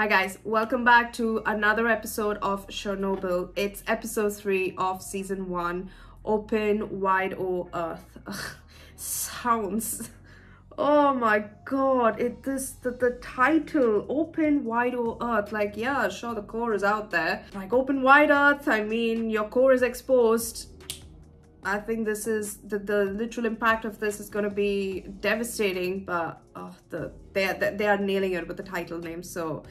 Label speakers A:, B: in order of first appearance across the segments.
A: Hi guys, welcome back to another episode of Chernobyl. It's episode 3 of season 1, Open Wide O Earth. Ugh, sounds oh my god it this the, the title open wide o earth like yeah sure the core is out there like open wide earth i mean your core is exposed I think this is the, the literal impact of this is going to be devastating, but oh, the they are, they are nailing it with the title name. So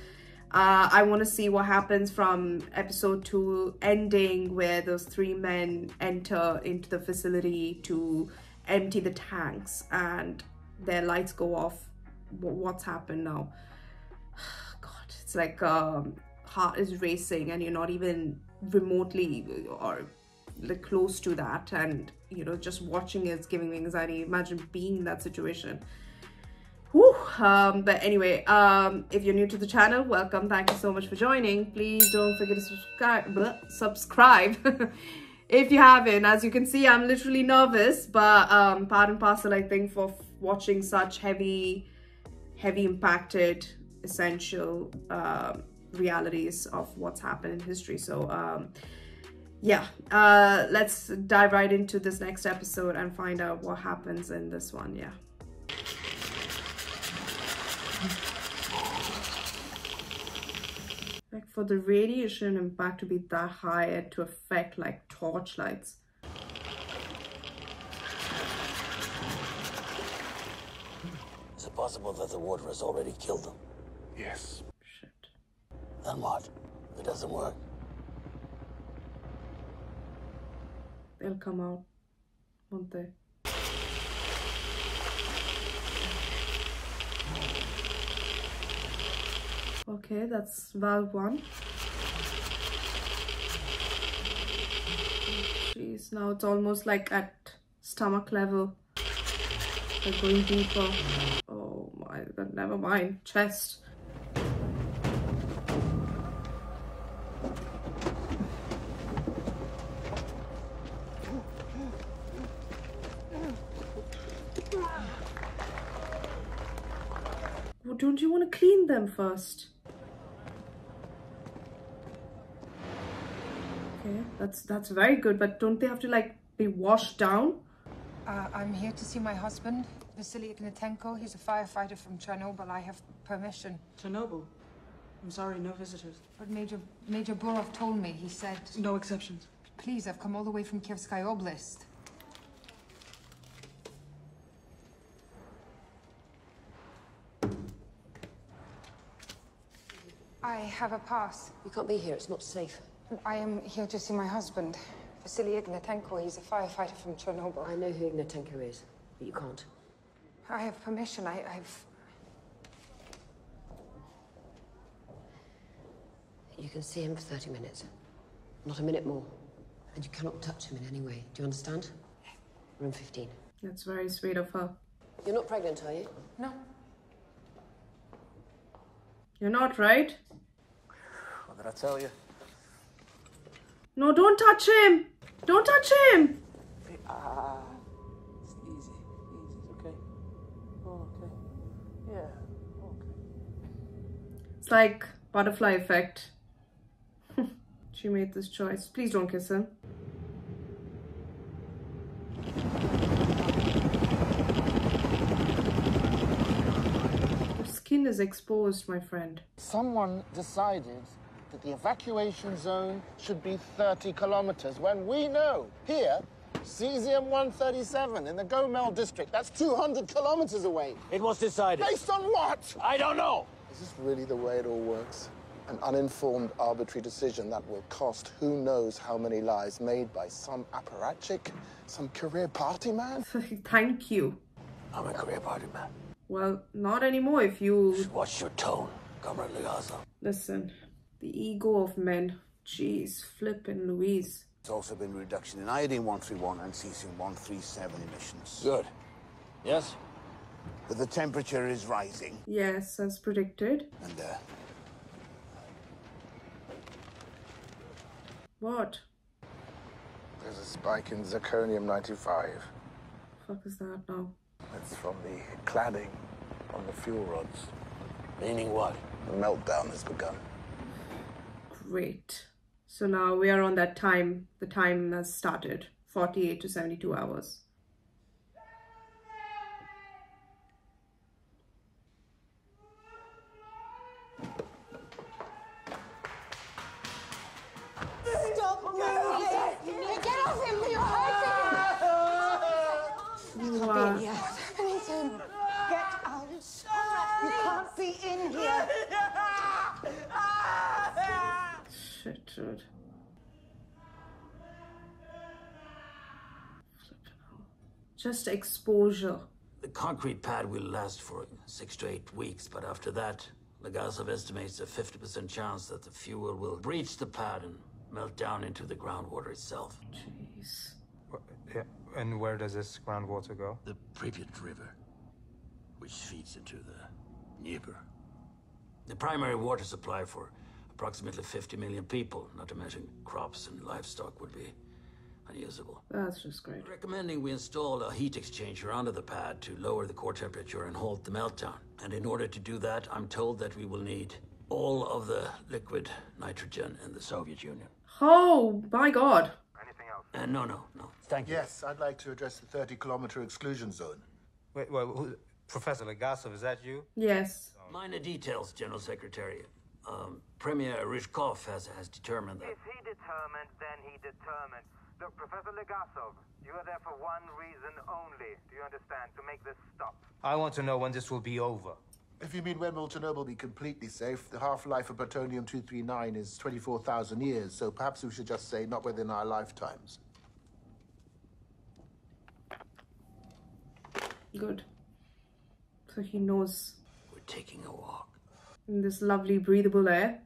A: uh, I want to see what happens from episode two ending where those three men enter into the facility to empty the tanks and their lights go off. What's happened now? God, it's like um, heart is racing and you're not even remotely or like close to that and you know just watching it is giving me anxiety imagine being in that situation. Um, but anyway um, if you're new to the channel welcome thank you so much for joining please don't forget to subscribe blah, subscribe if you haven't as you can see i'm literally nervous but um part and parcel i think for watching such heavy heavy impacted essential uh, realities of what's happened in history so um yeah, uh, let's dive right into this next episode and find out what happens in this one. Yeah. Like for the radiation impact to be that high and to affect like torchlights.
B: Is it possible that the water has already killed them?
C: Yes.
A: Shit.
B: Then what? It doesn't work?
A: they'll come out, won't they? Okay, that's valve one. Jeez, now it's almost like at stomach level. They're going deeper. Oh my god, never mind. Chest. Don't you want to clean them first? Okay, that's that's very good, but don't they have to like be washed down?
D: Uh, I'm here to see my husband, Vasily Ignatenko. He's a firefighter from Chernobyl. I have permission.
E: Chernobyl? I'm sorry, no visitors.
D: But Major Major Burov told me. He said...
E: No exceptions.
D: Please, I've come all the way from Kievsky Oblast. I have a pass.
F: You can't be here. It's not safe.
D: I am here to see my husband, Vasily Ignatenko. He's a firefighter from Chernobyl.
F: I know who Ignatenko is, but you can't.
D: I have permission. I, I've...
F: You can see him for 30 minutes. Not a minute more. And you cannot touch him in any way. Do you understand? Room 15.
A: That's very sweet of her.
F: You're not pregnant, are you?
D: No.
A: You're not, right?
B: What did I tell you?
A: No, don't touch him! Don't touch him!
B: It's easy, easy, it's okay. Okay. Yeah, okay.
A: It's like butterfly effect. she made this choice. Please don't kiss him. Your skin is exposed, my friend.
C: Someone decided that the evacuation zone should be 30 kilometers when we know here, cesium 137 in the Gomel district, that's 200 kilometers away.
B: It was decided.
C: Based on what?
B: I don't know.
C: Is this really the way it all works? An uninformed, arbitrary decision that will cost who knows how many lives made by some apparatchik, some career party man?
A: Thank you.
B: I'm a career party man.
A: Well, not anymore if you...
B: Watch your tone, Comrade Legasov.
A: Listen, the ego of men. Jeez, flippin' Louise.
G: There's also been a reduction in iodine 131 and cesium 137 emissions.
B: Good. Yes?
G: But the temperature is rising,
A: Yes, as predicted.
G: and uh,
A: What?
C: There's a spike in zirconium 95.
A: fuck is that now?
C: It's from the cladding on the fuel rods.
B: Meaning what?
G: The meltdown has begun.
A: Great. So now we are on that time. The time has started 48 to 72 hours. Shit, dude. Just exposure.
B: The concrete pad will last for six to eight weeks, but after that, Legasov estimates a 50% chance that the fuel will breach the pad and melt down into the groundwater itself.
A: Jeez.
H: Yeah. And where does this groundwater go?
B: The Pripyat River, which feeds into the Dnieper. The primary water supply for approximately 50 million people, not to mention crops and livestock, would be unusable.
A: That's just great.
B: Recommending we install a heat exchanger under the pad to lower the core temperature and halt the meltdown. And in order to do that, I'm told that we will need all of the liquid nitrogen in the Soviet Union.
A: Oh my god. Anything else?
B: Uh, no, no, no. Thank you.
C: Yes, I'd like to address the 30 kilometer exclusion zone.
H: Wait, well, who, Professor Legasov, is that you?
A: Yes.
B: Minor details, General Secretary. Um, Premier Ryzhkov has, has determined that.
I: If he determined, then he determined. Look, Professor Legasov, you are there for one reason only. Do you understand? To make this stop.
H: I want to know when this will be over.
C: If you mean when will Chernobyl be completely safe, the half life of plutonium 239 is 24,000 years, so perhaps we should just say not within our lifetimes.
A: Good. So he knows
B: We're taking a walk.
A: In this lovely breathable air.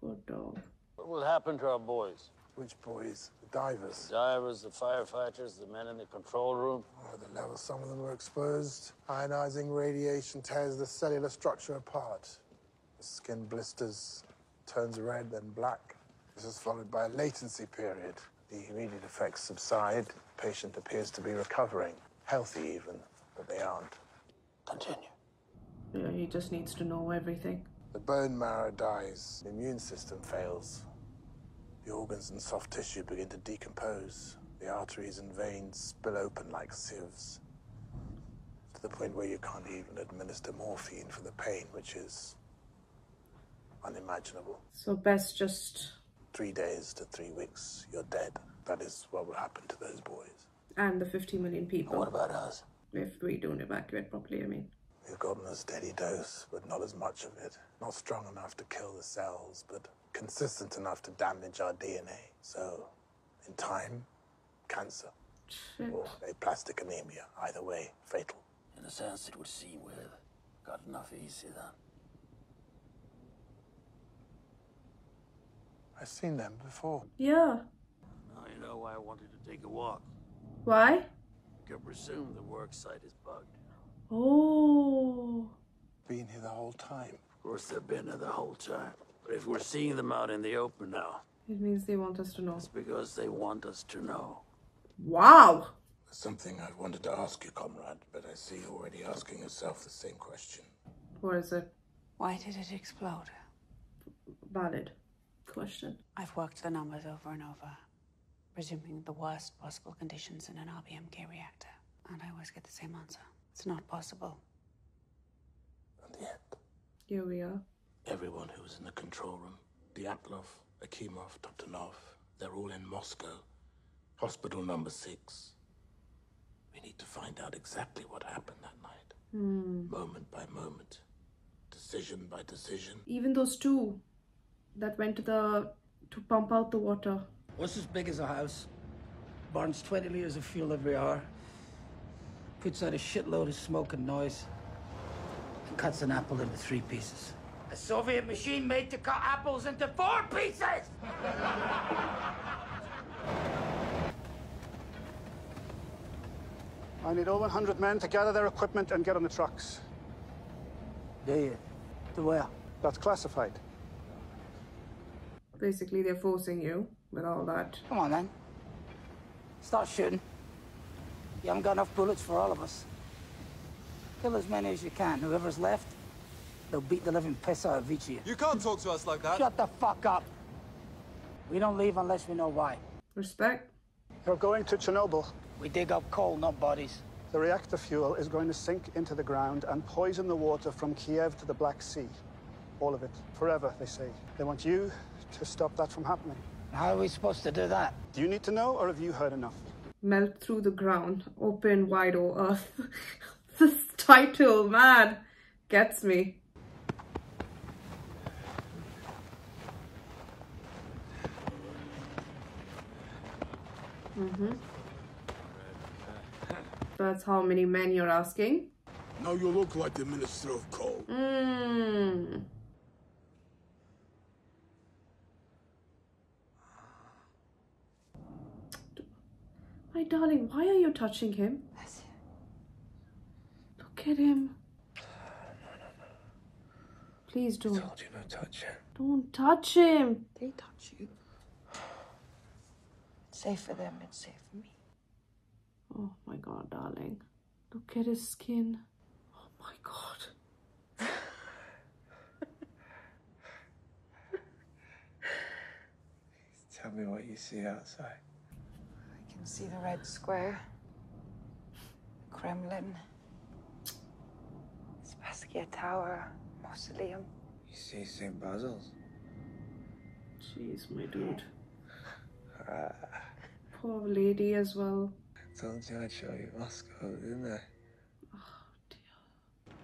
A: Poor dog.
G: What will happen to our boys?
J: Which boys? The divers.
G: The Divers, the firefighters, the men in the control room?
J: Oh, the level some of them were exposed. Ionizing radiation tears the cellular structure apart. The skin blisters, turns red, then black. This is followed by a latency period. The immediate effects subside. The patient appears to be recovering, healthy even, but they aren't.
G: Continue.
A: Yeah, he just needs to know everything.
J: The bone marrow dies, the immune system fails. The organs and soft tissue begin to decompose. The arteries and veins spill open like sieves. To the point where you can't even administer morphine for the pain, which is unimaginable.
A: So best just
J: Three days to three weeks, you're dead. That is what will happen to those boys.
A: and the 50 million people.
G: What about us?
A: If we don't evacuate properly, I mean.
J: We've gotten a steady dose, but not as much of it. Not strong enough to kill the cells, but consistent enough to damage our DNA. So, in time, cancer
A: Shit.
J: or aplastic anemia. Either way, fatal.
G: In a sense, it would seem we've got enough easy then.
J: I've seen them before.
A: Yeah.
B: Now you know why I wanted to take a walk.
A: Why?
B: You can presume the work site is bugged.
A: Oh.
J: Been here the whole time.
B: Of course, they've been there the whole time. But if we're seeing them out in the open now,
A: It means they want us to know.
B: it's because they want us to know.
A: Wow.
J: There's something I wanted to ask you, comrade, but I see you're already asking yourself the same question.
A: Or is it
K: Why did it explode?
A: valid question?
K: I've worked the numbers over and over, presuming the worst possible conditions in an RBMK reactor, and I always get the same answer. It's not possible.
J: And yet,
A: Here we are.
J: everyone who was in the control room, Dyatlov, Akimov, Toptunov, they're all in Moscow. Hospital number six. We need to find out exactly what happened that night. Hmm. Moment by moment. Decision by decision.
A: Even those two that went to the to pump out the water.
L: What's as big as a house? Burns 20 liters of fuel every hour. Puts out a shitload of smoke and noise. And cuts an apple into three pieces. A Soviet machine made to cut apples into four pieces!
M: I need all 100 men to gather their equipment and get on the trucks.
L: Yeah, yeah. To where?
M: That's classified.
A: Basically, they're forcing you with all that.
L: Come on, then. Start shooting. You haven't got enough bullets for all of us. Kill as many as you can. Whoever's left, they'll beat the living piss out of each of you.
N: You can't talk to us like that.
L: Shut the fuck up. We don't leave unless we know why.
A: Respect.
M: You're going to Chernobyl.
L: We dig up coal, not bodies.
M: The reactor fuel is going to sink into the ground and poison the water from Kiev to the Black Sea. All of it. Forever, they say. They want you to stop that from happening.
L: How are we supposed to do that?
M: Do you need to know, or have you heard enough?
A: Melt through the ground. Open wide o earth. this title, man, gets me. Mm-hmm. That's how many men you're asking?
O: Now you look like the Minister of Coal.
A: Mm. My darling, why are you touching him? Look at him. Please don't.
H: I told you not touch him.
A: Don't touch him.
P: They touch you. It's safe for them, it's safe for me.
A: Oh my god, darling. Look at his skin. Oh my god.
H: Tell me what you see outside.
D: I can see the Red Square, the Kremlin, Spasskaya Tower, Mausoleum.
H: You see St. Basil's?
A: Jeez, my dude.
H: Ah,
A: Poor lady as well.
H: I told you I'd show you Moscow, didn't I? Oh, dear.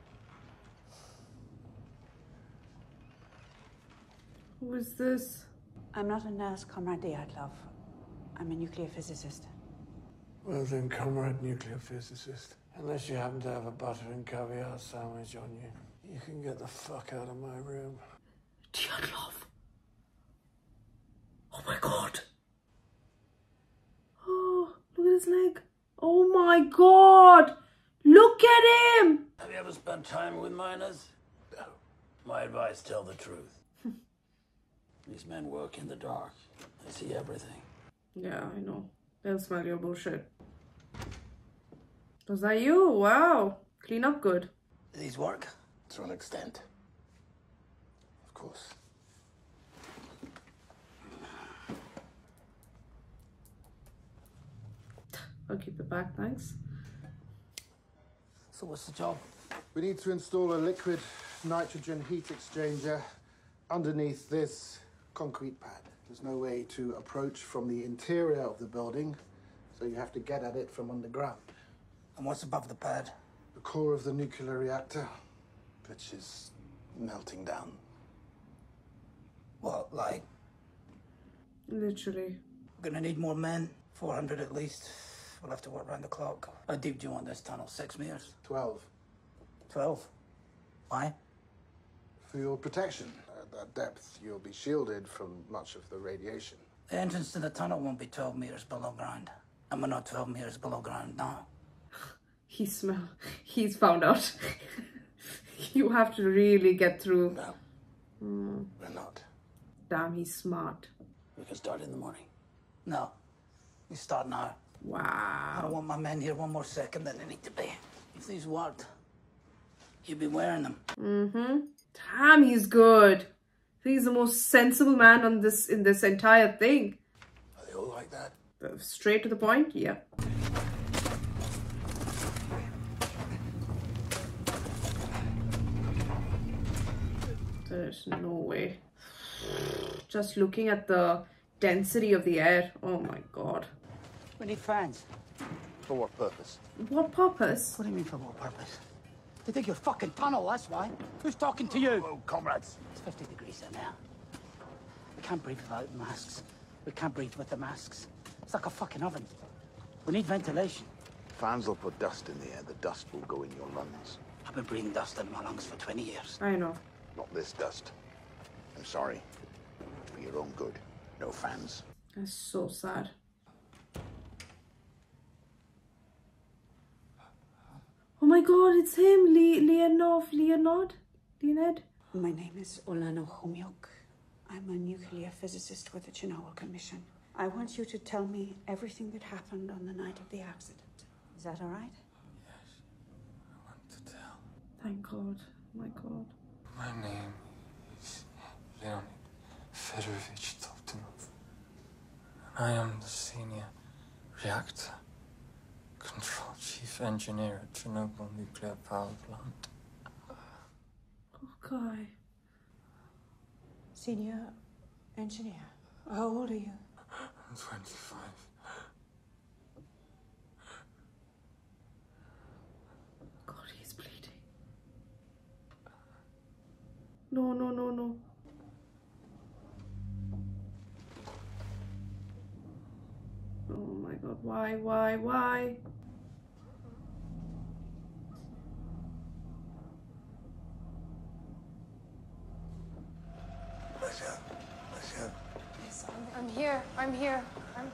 A: Who is this?
K: I'm not a nurse, Comrade Dyatlov. I'm a nuclear physicist.
J: Well then, comrade nuclear physicist, unless you happen to have a butter and caviar sandwich on you, you can get the fuck out of my room.
A: Dyatlov. Oh my god. Oh, look at his leg. Oh my god. Look at him.
B: Have you ever spent time with miners? No. My advice, tell the truth. These men work in the dark. They see everything.
A: Yeah, I know. They'll smell your bullshit. Was that you? Wow. Clean up good.
C: These work? To an extent. Of course.
A: I'll keep it back, thanks.
L: So what's the job?
C: We need to install a liquid nitrogen heat exchanger underneath this concrete pad. There's no way to approach from the interior of the building, so you have to get at it from underground.
L: And what's above the pad?
C: The core of the nuclear reactor, which is melting down.
L: What, like,
A: Literally.
L: We're gonna need more men? 400 at least. We'll have to work round the clock. How deep do you want this tunnel? Six meters?
C: Twelve.
L: 12? Why?
C: For your protection. At that depth, you'll be shielded from much of the radiation.
L: The entrance to the tunnel won't be 12 meters below ground. And we're not 12 meters below ground now.
A: He smell. He's found out. you have to really get through.
C: No.
A: Mm.
C: We're not.
A: Damn, he's smart.
B: We can start in the morning.
L: No. We start now.
A: Wow.
L: I don't want my men here one more second than they need to be. If these worked, you'd be wearing them.
A: Mm-hmm. Damn, he's good. He's the most sensible man on this in this entire thing.
C: Are they all like that?
A: Uh, Straight to the point. Yeah. There's no way. Just looking at the density of the air. Oh my god.
L: We need fans.
C: For what purpose?
A: What purpose?
L: What do you mean for what purpose? They dig your fucking tunnel, that's why. Who's talking to you?
C: Oh, oh, comrades.
L: It's 50 degrees in there. We can't breathe without masks. We can't breathe with the masks. It's like a fucking oven. We need ventilation.
G: Fans will put dust in the air. The dust will go in your lungs.
L: I've been breathing dust in my lungs for 20 years.
A: I know.
G: Not this dust. I'm sorry. For your own good. No fans.
A: That's so sad. Oh my god, it's him, Le- Leonov, Leonard, Leonid.
K: My name is Ulana Khomyuk. I'm a nuclear physicist with the Chernobyl Commission. I want you to tell me everything that happened on the night of the accident. Is that all right?
H: Yes, I want to tell
A: Thank God. Oh my God.
H: My name is Leonid Fedorovich Toptunov. And I am the senior reactor control chief engineer at Chernobyl nuclear power plant.
A: Oh, Guy.
K: Senior engineer. How old are you?
H: I'm 25.
A: God, he's bleeding. No, no, no, no. Oh my god, why, why, why?
D: Yes, I'm, I'm here. I'm here. I'm.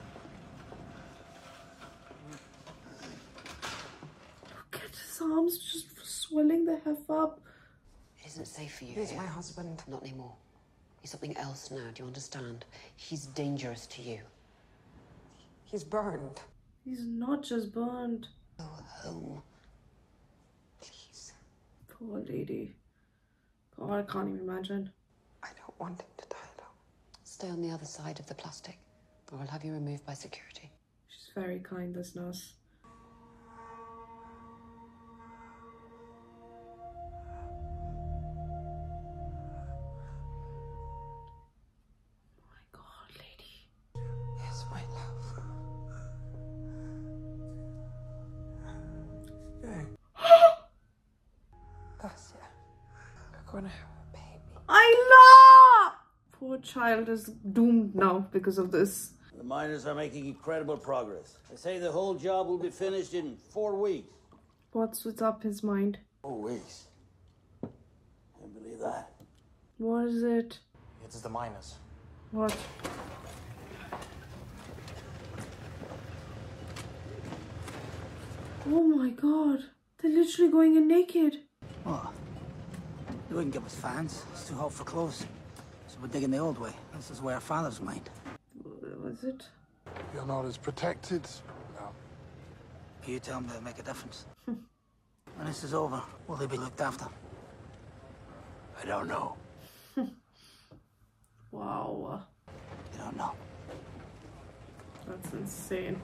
A: Look at his arms just swelling the F up.
F: It isn't safe for you.
D: He's
F: here.
D: my husband.
F: Not anymore. He's something else now. Do you understand? He's dangerous to you.
D: He's burned.
A: He's not just burned.
F: Go home.
D: Please.
A: Poor lady. God, I can't even imagine.
D: I don't want him to die alone.
F: Stay on the other side of the plastic, or I'll have you removed by security.
A: She's very kind, this nurse. Child is doomed now because of this.
B: The miners are making incredible progress. They say the whole job will be finished in four weeks.
A: What's what's up his mind?
B: Four weeks? Can't believe that.
A: What is it?
Q: It's the miners.
A: What? Oh my god. They're literally going in naked.
L: What? They wouldn't give us fans. It's too hot for clothes. So we're digging the old way. This is where our fathers mined.
A: Was it?
C: You're not as protected. No.
L: You tell me to make a difference. when this is over, will they be looked after?
B: I don't know.
A: Wow.
L: You don't know.
A: That's insane.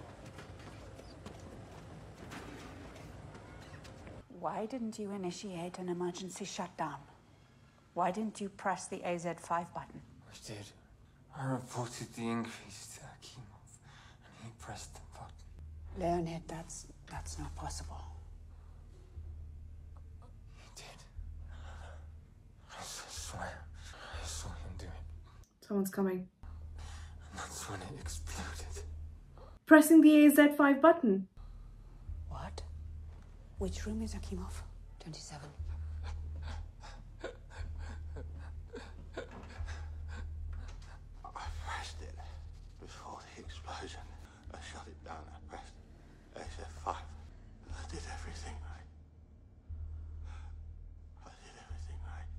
K: Why didn't you initiate an emergency shutdown? Why didn't you press the AZ5 button?
H: I did. I reported the increase to Akimov, and he pressed the button.
K: Leonid, that's that's not possible.
H: He did. I s- swear, I saw him do it.
A: Someone's coming.
H: And that's when it exploded.
A: Pressing the AZ5 button.
K: What? Which room is Akimov?
F: 27.
G: I pressed it before the explosion. I shut it down. I pressed AZ5. I did everything right. I did everything right.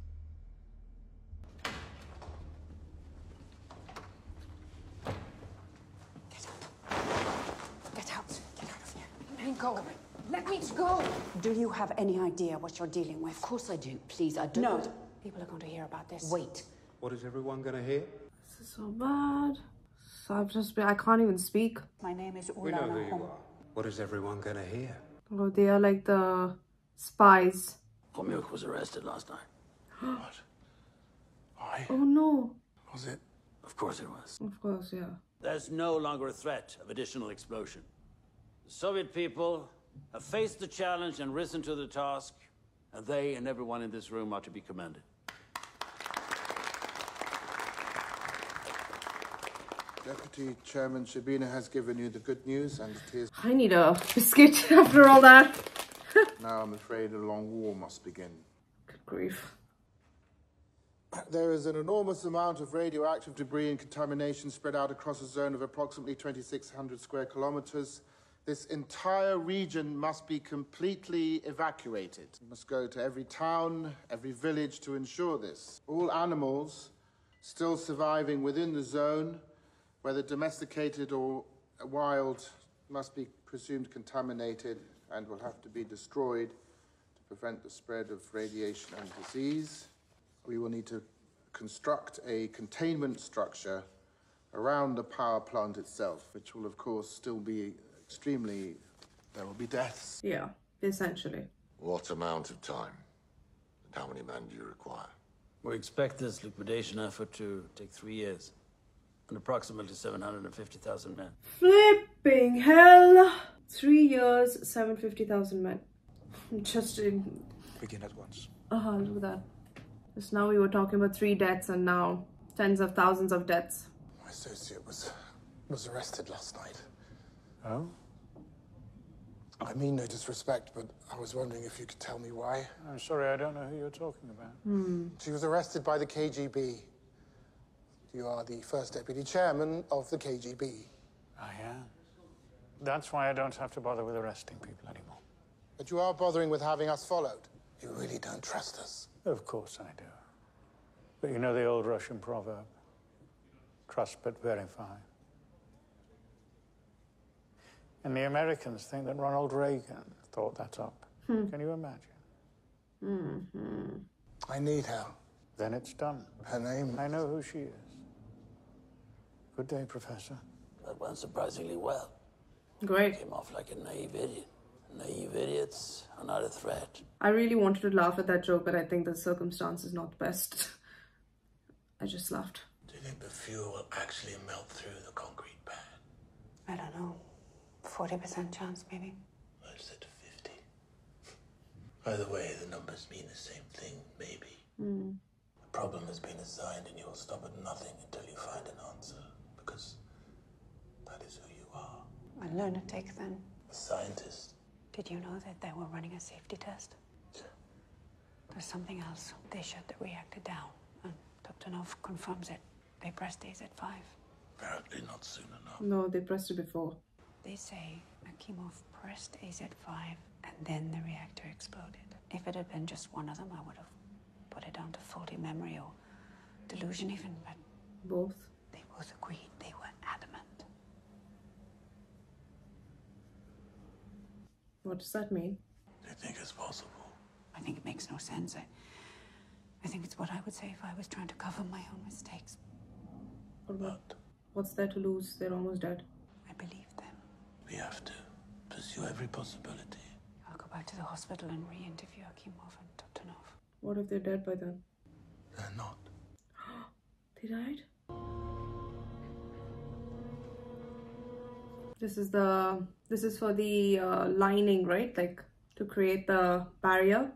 K: Get out. Get out of here.
D: Let me go. Let me go.
K: Do you have any idea what you're dealing with?
F: Of course I do. Please, I don't.
K: No. People are going to hear about this.
F: Wait.
R: What is everyone gonna hear?
A: This is so bad. So I've just been, I can't even speak.
K: My name is
R: We know who you are. What is everyone gonna hear?
A: Oh, they are like the spies.
B: Khomyuk was arrested last night.
C: what? Why?
A: Oh no.
C: Was it?
B: Of course it was.
A: Of course, yeah.
B: There's no longer a threat of additional explosion. The Soviet people have faced the challenge and risen to the task, and they and everyone in this room are to be commended.
C: Deputy Chairman Shcherbina has given you the good news, and it is
A: I need a biscuit after all that.
C: now, I'm afraid, a long war must begin.
A: Good grief.
C: There is an enormous amount of radioactive debris and contamination spread out across a zone of approximately 2,600 square kilometers. This entire region must be completely evacuated. We must go to every town, every village to ensure this. All animals still surviving within the zone, whether domesticated or wild, must be presumed contaminated and will have to be destroyed to prevent the spread of radiation and disease. We will need to construct a containment structure around the power plant itself, which will, of course, still be extremely. There will be deaths.
A: Yeah, essentially.
J: What amount of time? And how many men do you require?
B: We expect this liquidation effort to take three years and approximately 750,000 men.
A: Flipping hell! Three years, 750,000 men. Just in.
M: Begin at once.
A: Oh, look at that. Just now we were talking about three deaths and now tens of thousands of deaths.
C: My associate was was arrested last night.
M: Oh?
C: I mean no disrespect, but I was wondering if you could tell me why.
M: I'm sorry, I don't know who you're talking about.
A: Hmm.
C: She was arrested by the KGB. You are the first deputy chairman of the KGB.
M: I am. That's why I don't have to bother with arresting people anymore.
C: But you are bothering with having us followed. You really don't trust us.
M: Of course I do. But you know the old Russian proverb trust but verify. And the Americans think that Ronald Reagan thought that up.
A: Hmm.
M: Can you imagine?
A: Mm-hmm.
C: I need her.
M: Then it's done.
C: Her name?
M: I know who she is. Good day, Professor.
B: That went surprisingly well.
A: Great.
B: Came off like a naive idiot. Naive idiots are not a threat.
A: I really wanted to laugh at that joke, but I think the circumstance is not the best. I just laughed.
J: Do you think the fuel will actually melt through the concrete pad?
K: I don't know. 40% chance, maybe.
J: I said 50. Either way, the numbers mean the same thing, maybe.
A: Mm.
J: The problem has been assigned, and you'll stop at nothing until you find an answer. Because that is who you are.
K: A lunatic, then.
J: A scientist.
K: Did you know that they were running a safety test? There's something else. They shut the reactor down, and Toptunov confirms it. They pressed AZ-5.
J: Apparently not soon enough.
A: No, they pressed it before.
K: They say Akimov pressed AZ-5, and then the reactor exploded. If it had been just one of them, I would have put it down to faulty memory or delusion even, but
A: Both.
K: they both agreed they were adamant.
A: What does that mean?
J: Do you think it's possible?
K: I think it makes no sense. I, I think it's what I would say if I was trying to cover my own mistakes.
A: What about? What's there to lose? They're almost dead.
K: I believe them.
J: We have to pursue every possibility.
K: I'll go back to the hospital and re-interview Akimov and Toptunov.
A: What if they're dead by then?
J: They're not.
A: They died? This is the this is for the uh, lining, right? Like to create the barrier.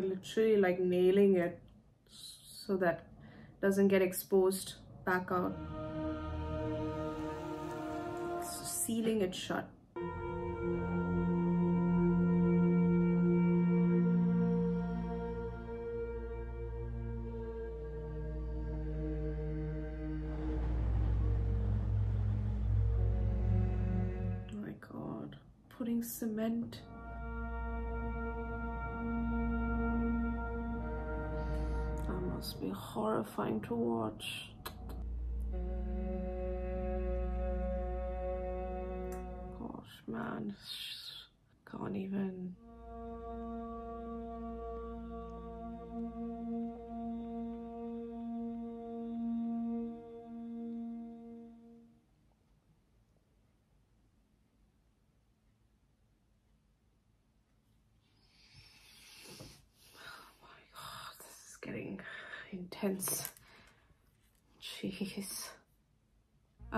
A: Literally like nailing it so that doesn't get exposed back out. Sealing it shut. To watch. Gosh, man. Can't even.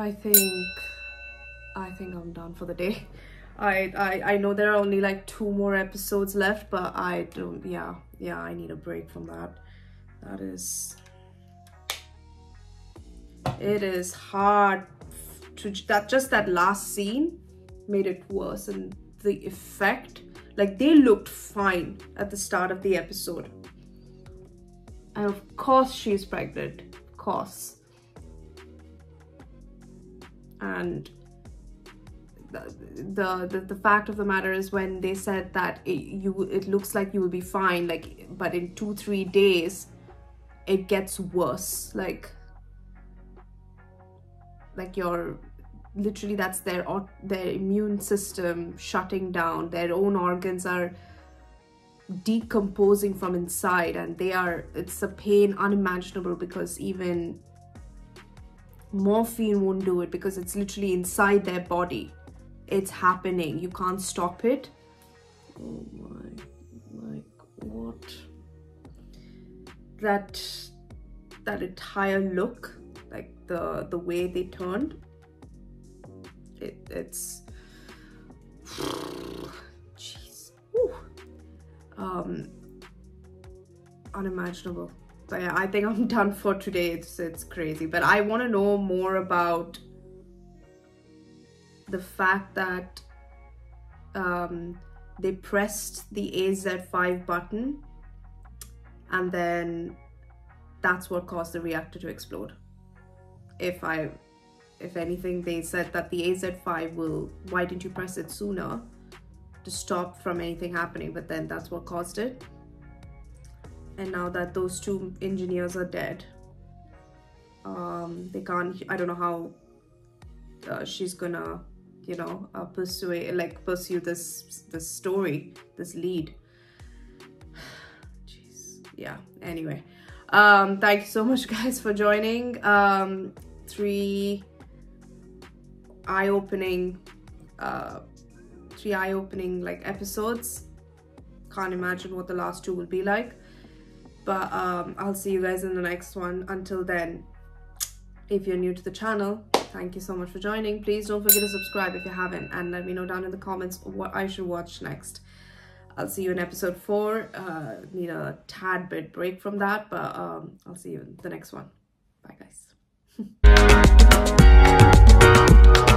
A: I think I think I'm done for the day. I, I I know there are only like two more episodes left, but I don't yeah, yeah, I need a break from that. That is it is hard to that just that last scene made it worse and the effect like they looked fine at the start of the episode and of course she's pregnant of course and the, the the fact of the matter is when they said that it, you it looks like you will be fine like but in two three days it gets worse. Like like your literally that's their their immune system shutting down. Their own organs are decomposing from inside and they are it's a pain unimaginable because even morphine won't do it because it's literally inside their body. It's happening. You can't stop it. Oh my like what? That that entire look like the the way they turned it, it's jeez. Um unimaginable but yeah i think i'm done for today. It's it's crazy. But i want to know more about the fact that um they pressed the az5 button and then that's what caused the reactor to explode. If i if anything they said that the az5 will why didn't you press it sooner to stop from anything happening? But then that's what caused it and now that those two engineers are dead um they can't i don't know how uh, she's gonna you know uh, pursue like pursue this this story this lead. Jeez. Yeah anyway. Um thank you so much guys for joining. Um three eye-opening uh three eye-opening like episodes. Can't imagine what the last two will be like but um i'll see you guys in the next one. Until then if you're new to the channel thank you so much for joining. Please don't forget to subscribe if you haven't and let me know down in the comments what i should watch next. I'll see you in episode four. Uh need a tad bit break from that but um i'll see you in the next one. Bye guys